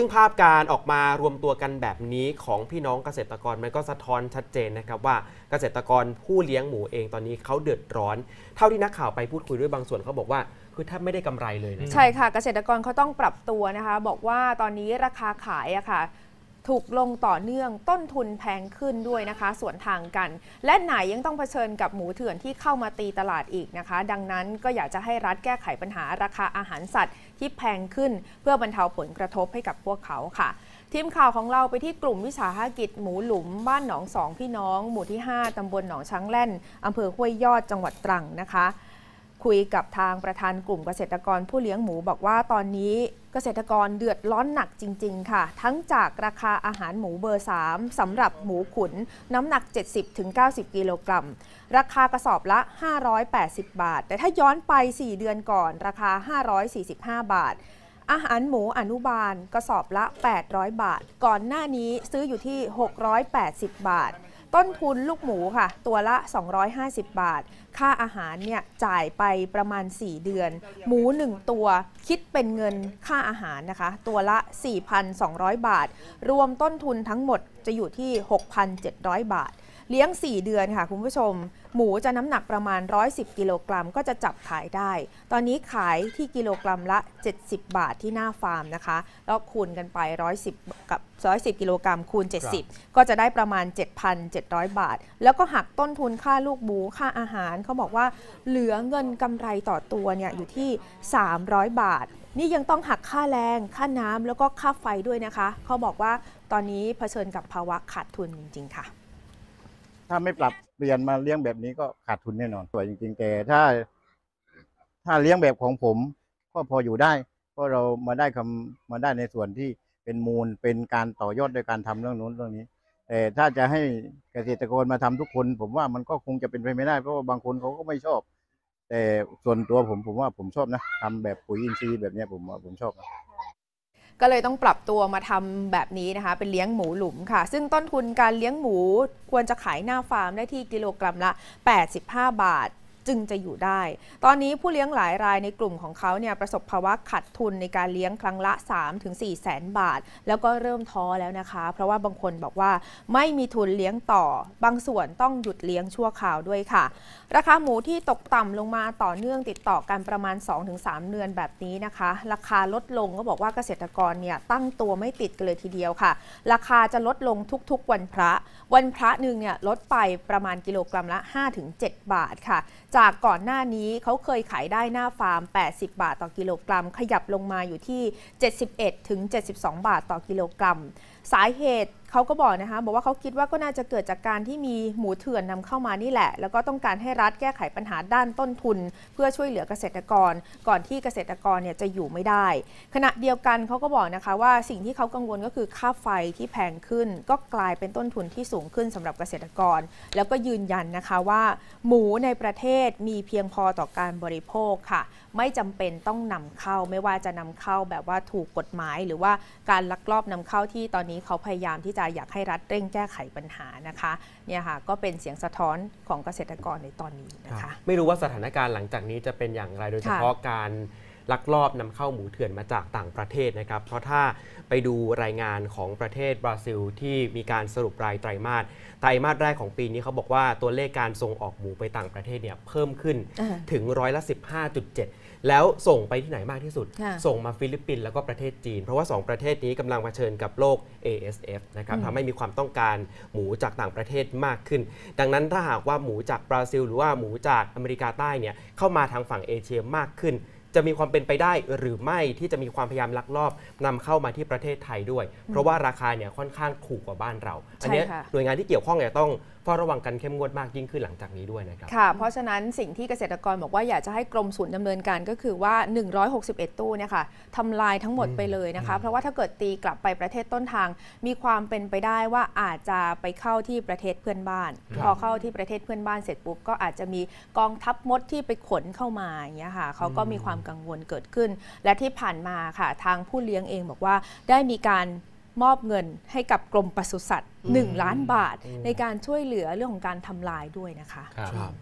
ซึ่งภาพการออกมารวมตัวกันแบบนี้ของพี่น้องเกษตรกรมันก็สะท้อนชัดเจนนะครับว่าเกษตรกรผู้เลี้ยงหมูเองตอนนี้เขาเดือดร้อน เท่าที่นักข่าวไปพูดคุยด้วยบางส่วนเขาบอกว่าคือแทบไม่ได้กำไรเลยนะใช่ค่ะเกษตรกรเขาต้องปรับตัวนะคะ บอกว่าตอนนี้ราคาขายอะค่ะ ถูกลงต่อเนื่องต้นทุนแพงขึ้นด้วยนะคะ ส่วนทางกัน และไหนยังต้องเผชิญกับหมูเถื่อนที่เข้ามาตีตลาดอีกนะคะ ดังนั้นก็อยากจะให้รัฐแก้ไขปัญหาราคาอาหารสัตว์ที่แพงขึ้น เพื่อบรรเทาผลกระทบให้กับพวกเขาค่ะทีมข่าวของเราไปที่กลุ่มวิสาหกิจหมูหลุม บ้านหนองสองพี่น้อง หมู่ที่ 5ตำบลหนองช้างแล่นอำเภอห้วยยอดจังหวัดตรังนะคะ คุยกับทางประธานกลุ่มเกษตรกรผู้เลี้ยงหมูบอกว่าตอนนี้ ษตรกรเดือดร้อนหนักจริง ๆ ค่ะ ทั้งจากราคาอาหารหมูเบอร์ 3สำหรับหมูขุน น้ำหนัก 70-90 กิโลกรัม ราคากระสอบละ 580 บาท แต่ถ้าย้อนไป 4 เดือนก่อน ราคา 545 บาทอาหารหมูอนุบาลกระสอบละ 800 บาท ก่อนหน้านี้ซื้ออยู่ที่ 680 บาท ต้นทุนลูกหมูค่ะ ตัวละ 250 บาท ค่าอาหารเนี่ยจ่ายไปประมาณ 4 เดือน หมู 1 ตัวคิดเป็นเงินค่าอาหารนะคะ ตัวละ 4,200 บาท รวมต้นทุนทั้งหมดจะอยู่ที่ 6,700 บาท เลี้ยง 4 เดือนค่ะคุณผู้ชม หมูจะน้ำหนักประมาณ 110 กิโลกรัม ก็จะจับขายได้ ตอนนี้ขายที่กิโลกรัมละ 70 บาทที่หน้าฟาร์มนะคะ แล้วคูณกันไป 110 กับ 110 กิโลกรัมคูณ 70 ก็จะได้ประมาณ 7,700 บาท แล้วก็หักต้นทุนค่าลูกหมูค่าอาหารเขาบอกว่าเหลือเงินกำไรต่อตัวเนี่ยอยู่ที่ 300 บาทนี่ยังต้องหักค่าแรง ค่าน้ำ แล้วก็ค่าไฟด้วยนะคะ เขาบอกว่าตอนนี้เผชิญกับภาวะขาดทุนจริง ๆ ค่ะ ถ้าไม่ปรับเปลี่ยนมาเลี้ยงแบบนี้ก็ขาดทุนแน่นอนสวยจริงๆแต่ถ้า ถ้าเลี้ยงแบบของผมก็พออยู่ได้เพราะเรามาได้คำมาได้ในส่วนที่เป็นมูลเป็นการต่อยอดโดยการทำเรื่องนู้นเรื่องนี้ แต่ถ้าจะให้เกษตรกรมาทำทุกคน ผมว่ามันก็คงจะเป็นไปไม่ได้ เพราะว่าบางคนเขาก็ไม่ชอบ แต่ส่วนตัวผมผมว่าผมชอบนะทำแบบปุ๋ยอินทรีย์แบบเนี้ยผมว่าผมชอบนะ ก็เลยต้องปรับตัวมาทำแบบนี้นะคะ เป็นเลี้ยงหมูหลุมค่ะ ซึ่งต้นทุนการเลี้ยงหมูควรจะขายหน้าฟาร์มได้ที่กิโลกรัมละ 85 บาท จึงจะอยู่ได้ ตอนนี้ผู้เลี้ยงหลายรายในกลุ่มของเขาเนี่ยประสบภาวะขาดทุนในการเลี้ยงครั้งละ 3-4แสนบาท แล้วก็เริ่มท้อแล้วนะคะ เพราะว่าบางคนบอกว่าไม่มีทุนเลี้ยงต่อ บางส่วนต้องหยุดเลี้ยงชั่วคราวด้วยค่ะ ราคาหมูที่ตกต่ำลงมาต่อเนื่องติดต่อกันประมาณ 2-3 เดือนแบบนี้นะคะ ราคาลดลงก็บอกว่าเกษตรกรเนี่ยตั้งตัวไม่ติดกันเลยทีเดียวค่ะ ราคาจะลดลงทุกๆวันพระ วันพระหนึ่งเนี่ยลดไปประมาณกิโลกรัมละ 5-7 บาทค่ะจากก่อนหน้านี้เขาเคยขายได้หน้าฟาร์ม 80 บาทต่อกิโลกรัม ขยับลงมาอยู่ที่ 71-72 บาทต่อกิโลกรัม สาเหตุเขาก็บอกนะคะบอกว่าเขาคิดว่าก็น่าจะเกิดจากการที่มีหมูเถื่อนนำเข้ามานี่แหละ แล้วก็ต้องการให้รัฐแก้ไขปัญหาด้านต้นทุน เพื่อช่วยเหลือเกษตรกร ก่อนที่เกษตรกรเนี่ยจะอยู่ไม่ได้ ขณะเดียวกันเขาก็บอกนะคะว่าสิ่งที่เขากังวลก็คือค่าไฟที่แพงขึ้น ก็กลายเป็นต้นทุนที่สูงขึ้นสำหรับเกษตรกร แล้วก็ยืนยันนะคะว่า หมูในประเทศมีเพียงพอต่อการบริโภคค่ะ ไม่จำเป็นต้องนำเข้าไม่ว่าจะนำเข้าแบบว่าถูกกฎหมาย หรือว่าการลักลอบนำเข้าที่ตอนนี้เขาพยายามที่จะอยากให้รัฐเร่งแก้ไขปัญหานะคะเนี่ยค่ะก็เป็นเสียงสะท้อนของเกษตรกรในตอนนี้นะคะ ไม่รู้ว่าสถานการณ์หลังจากนี้จะเป็นอย่างไรโดยเฉพาะการ ลักลอบนำเข้าหมูเถื่อนมาจากต่างประเทศนะครับ เพราะถ้าไปดูรายงานของประเทศบราซิล ที่มีการสรุปรายไตรมาสไตรมาสแรกของปีนี้เขาบอกว่าตัวเลขการส่งออกหมูไปต่างประเทศเนี่ยเพิ่มขึ้นอ่าถึงร้อยละ 15.7 แล้วส่งไปที่ไหนมากที่สุดค่ะส่งมาฟิลิปปินส์แล้วก็ประเทศจีน เพราะว่า 2 ประเทศนี้กำลังเผชิญกับโรค ASF นะครับอืมทำให้มีความต้องการหมูจากต่างประเทศมากขึ้น ดังนั้นถ้าหากว่าหมูจากบราซิล หรือว่าหมูจากอเมริกาใต้เนี่ยเข้ามาทางฝั่งเอเชียมากขึ้น จะมีความเป็นไปได้หรือไม่ที่จะมีความพยายามลักลอบนำเข้ามาที่ประเทศไทยด้วย เพราะว่าราคาเนี่ยค่อนข้างถูกกว่าบ้านเรา อันเนี้ยใช่ค่ะ หน่วยงานที่เกี่ยวข้องเนี่ยต้องเฝ้าระวังกันเข้มงวดมากยิ่งขึ้นหลังจากนี้ด้วยนะครับ ค่ะ เพราะฉะนั้นสิ่งที่เกษตรกรบอกว่าอยากจะให้กรมศูนย์ดำเนินการก็คือว่า 161 ตู้เนี่ยค่ะทำลายทั้งหมดไปเลยนะคะ เพราะว่าถ้าเกิดตีกลับไปประเทศต้นทาง มีความเป็นไปได้ว่าอาจจะไปเข้าที่ประเทศเพื่อนบ้านครับพอเข้าที่ประเทศเพื่อนบ้านเสร็จปุ๊บก็อาจจะมีกองทัพมดที่ไปขนเข้ามาอย่างเงี้ยค่ะเขาก็มีความกังวลเกิดขึ้น และที่ผ่านมาค่ะ ทางผู้เลี้ยงเองบอกว่าได้มีการ มอบเงินให้กับกรมปศุสัตว์ 1 ล้านบาท ในการช่วยเหลือเรื่องของการทำลายด้วยนะคะ ครับครับ